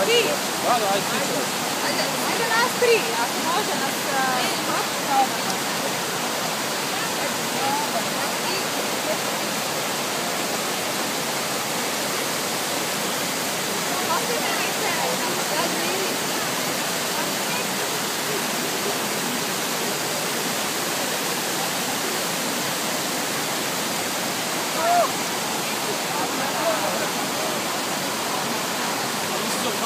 Tri. Da, da, ajde. Ajde, ajde nas tri, ako može nas...